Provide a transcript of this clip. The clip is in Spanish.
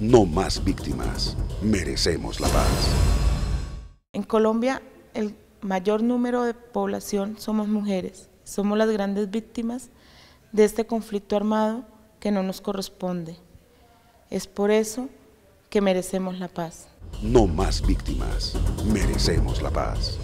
No más víctimas. Merecemos la paz. En Colombia, el mayor número de población somos mujeres. Somos las grandes víctimas de este conflicto armado que no nos corresponde. Es por eso que merecemos la paz. No más víctimas. Merecemos la paz.